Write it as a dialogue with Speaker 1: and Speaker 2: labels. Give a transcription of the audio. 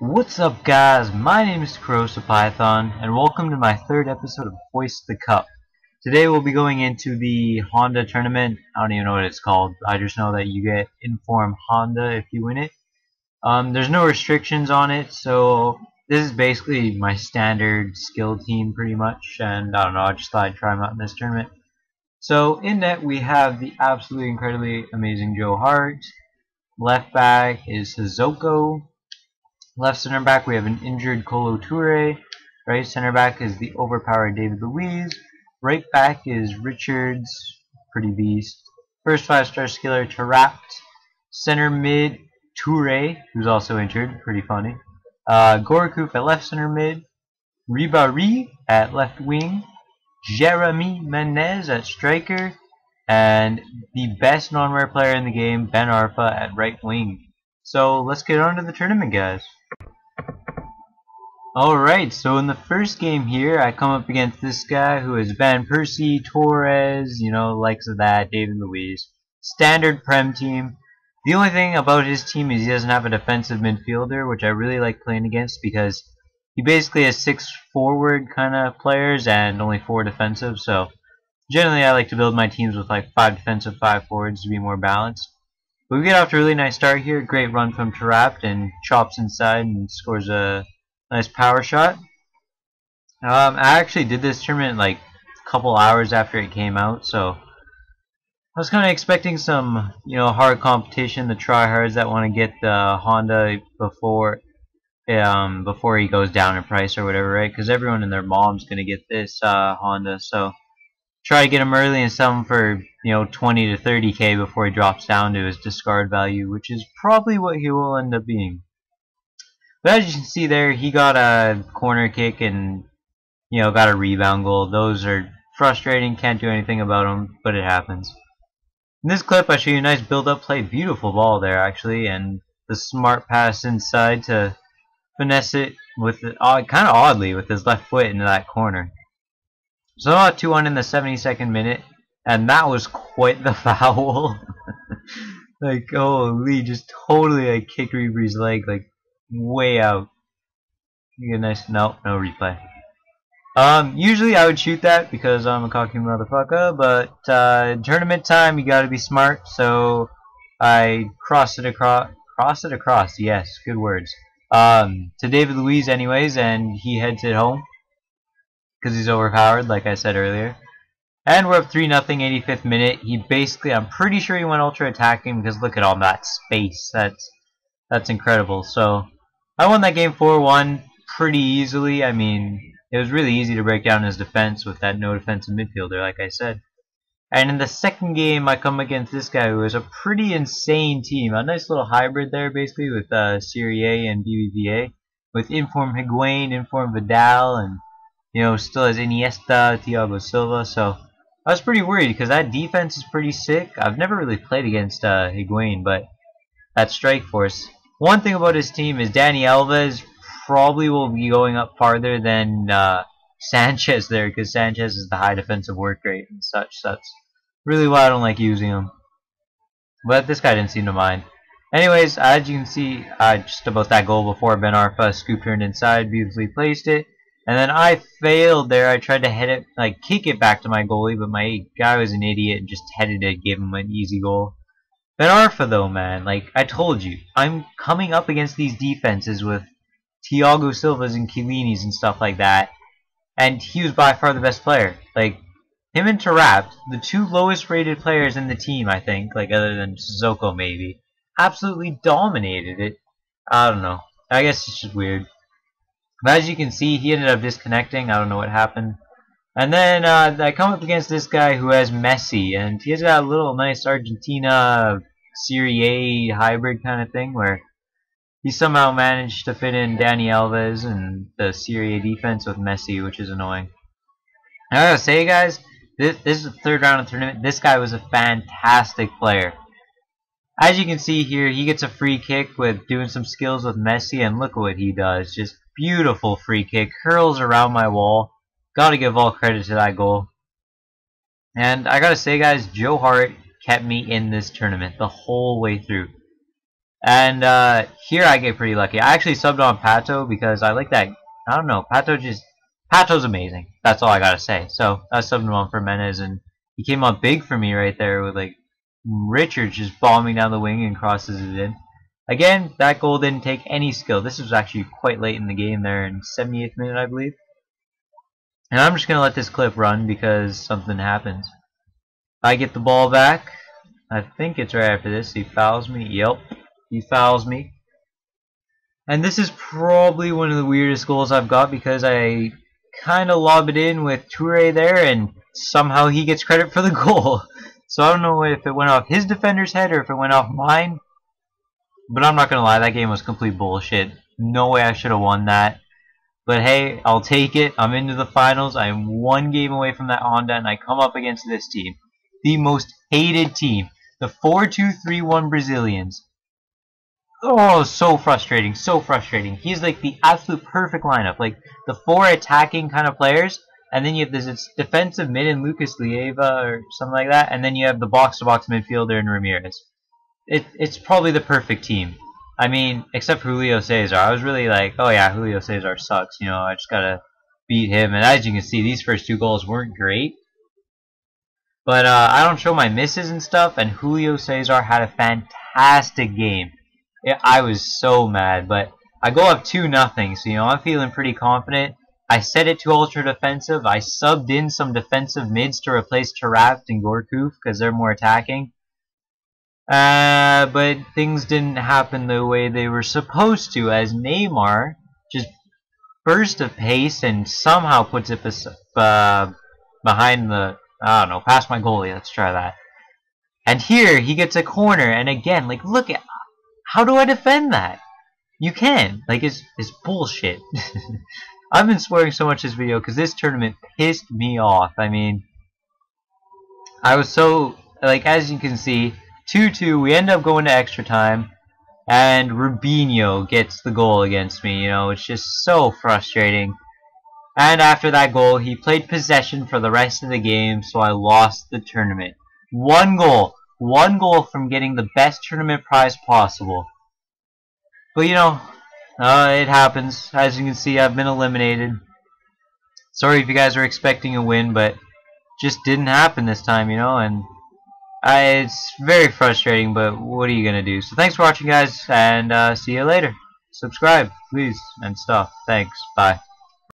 Speaker 1: What's up guys, my name is Corrosive Python and welcome to my third episode of Hoist the Cup. Today we'll be going into the Honda tournament, I don't even know what it's called, I just know that you get Inform Honda if you win it. Um, there's no restrictions on it, so this is basically my standard skill team pretty much, and I don't know, I just thought I'd try them out in this tournament. So in net we have the absolutely incredibly amazing Joe Hart, left back is Sissoko, Left center back, we have an injured Kolo Toure. Right center back is the overpowered David Luiz. Right back is Richards, pretty beast. First five star skiller Taarabt. Center mid Toure, who's also injured, pretty funny. Uh, at left center mid. Ribéry at left wing. Jeremy Menez at striker. And the best non-rare player in the game, Ben Arfa at right wing. So let's get on to the tournament, guys. Alright, so in the first game here, I come up against this guy who is Van Persie, Torres, you know, likes of that, David Luiz. Standard Prem team. The only thing about his team is he doesn't have a defensive midfielder, which I really like playing against because he basically has six forward kind of players and only four defensive, so generally I like to build my teams with like five defensive, five forwards to be more balanced. But we get off to a really nice start here. Great run from Taarabt and chops inside and scores a Nice power shot. Um, I actually did this tournament like a couple hours after it came out, so I was kind of expecting some, you know, hard competition. The tryhards that want to get the Honda before, um, before he goes down in price or whatever, right? Because everyone and their mom's gonna get this uh, Honda, so try to get him early and sell him for you know 20 to 30k before he drops down to his discard value, which is probably what he will end up being. But as you can see there, he got a corner kick and, you know, got a rebound goal. Those are frustrating, can't do anything about them, but it happens. In this clip, I show you a nice build-up play. Beautiful ball there, actually, and the smart pass inside to finesse it with kind of oddly with his left foot into that corner. So about 2-1 in the 72nd minute, and that was quite the foul. like, holy, just totally like kicked Ribéry's leg like way out. You get a nice no, no replay. Um, usually I would shoot that because I'm a cocky motherfucker, but uh, tournament time you gotta be smart, so I cross it across, cross it across, yes, good words. Um, to David Luiz anyways, and he heads it home because he's overpowered, like I said earlier. And we're up 3 nothing 85th minute. He basically, I'm pretty sure he went ultra attacking because look at all that space. That's that's incredible. So I won that game 4-1 pretty easily. I mean, it was really easy to break down his defense with that no defensive midfielder, like I said. And in the second game, I come against this guy who is a pretty insane team. A nice little hybrid there, basically, with uh, Serie A and BBVA. With Inform Higuain, Inform Vidal, and, you know, still has Iniesta, Thiago Silva. So I was pretty worried because that defense is pretty sick. I've never really played against uh, Higuain, but that strike force one thing about his team is Dani Alves probably will be going up farther than uh, Sanchez there because Sanchez is the high defensive work rate and such. So that's really why I don't like using him. But this guy didn't seem to mind. Anyways, as you can see, uh, just about that goal before Ben Arfa scooped turned inside, beautifully placed it. And then I failed there. I tried to head it, like kick it back to my goalie, but my guy was an idiot and just headed it, gave him an easy goal. Ben Arfa though, man, like I told you, I'm coming up against these defenses with Thiago Silva's and Chiellini's and stuff like that, and he was by far the best player. Like him and Taarabt, the two lowest rated players in the team, I think, like other than Sissoko maybe, absolutely dominated it. I don't know. I guess it's just weird. But as you can see, he ended up disconnecting. I don't know what happened. And then uh, I come up against this guy who has Messi, and he's got a little nice Argentina Serie A hybrid kind of thing where he somehow managed to fit in Dani Alves and the Serie A defense with Messi, which is annoying. I gotta say, guys, this, this is the third round of the tournament. This guy was a fantastic player. As you can see here, he gets a free kick with doing some skills with Messi, and look what he does. Just beautiful free kick, curls around my wall Gotta give all credit to that goal. And I gotta say, guys, Joe Hart kept me in this tournament the whole way through. And uh, here I get pretty lucky. I actually subbed on Pato because I like that. I don't know. Pato just Pato's amazing. That's all I gotta say. So I subbed him on for Menez, and he came up big for me right there with like Richard just bombing down the wing and crosses it in. Again, that goal didn't take any skill. This was actually quite late in the game there in 78th minute, I believe. And I'm just going to let this clip run because something happens. I get the ball back. I think it's right after this. He fouls me. Yep. He fouls me. And this is probably one of the weirdest goals I've got because I kind of lob it in with Toure there and somehow he gets credit for the goal. So I don't know if it went off his defender's head or if it went off mine. But I'm not going to lie, that game was complete bullshit. No way I should have won that. But hey, I'll take it. I'm into the finals. I am one game away from that Honda, and I come up against this team. The most hated team. The 4-2-3-1 Brazilians. Oh, so frustrating. So frustrating. He's like the absolute perfect lineup. Like, the four attacking kind of players, and then you have this defensive mid in Lucas Leiva or something like that, and then you have the box-to-box -box midfielder in Ramires. It, it's probably the perfect team. I mean, except for Julio Cesar. I was really like, oh yeah, Julio Cesar sucks. You know, I just gotta beat him. And as you can see, these first two goals weren't great. But uh, I don't show my misses and stuff. And Julio Cesar had a fantastic game. It, I was so mad, but I go up two nothing. So you know, I'm feeling pretty confident. I set it to ultra defensive. I subbed in some defensive mids to replace Taarabt and Gourcuff because they're more attacking. Uh, but things didn't happen the way they were supposed to, as Neymar just burst of pace and somehow puts it uh, behind the, I don't know, past my goalie. Let's try that. And here, he gets a corner, and again, like, look at, how do I defend that? You can. Like, it's, it's bullshit. I've been swearing so much this video because this tournament pissed me off. I mean, I was so, like, as you can see, 2-2. We end up going to extra time. And Robinho gets the goal against me. You know, it's just so frustrating. And after that goal, he played possession for the rest of the game, so I lost the tournament. One goal. One goal from getting the best tournament prize possible. But, you know, uh, it happens. As you can see, I've been eliminated. Sorry if you guys were expecting a win, but just didn't happen this time, you know, and uh, it's very frustrating, but what are you going to do? So thanks for watching, guys, and uh, see you later. Subscribe, please, and stuff. Thanks. Bye.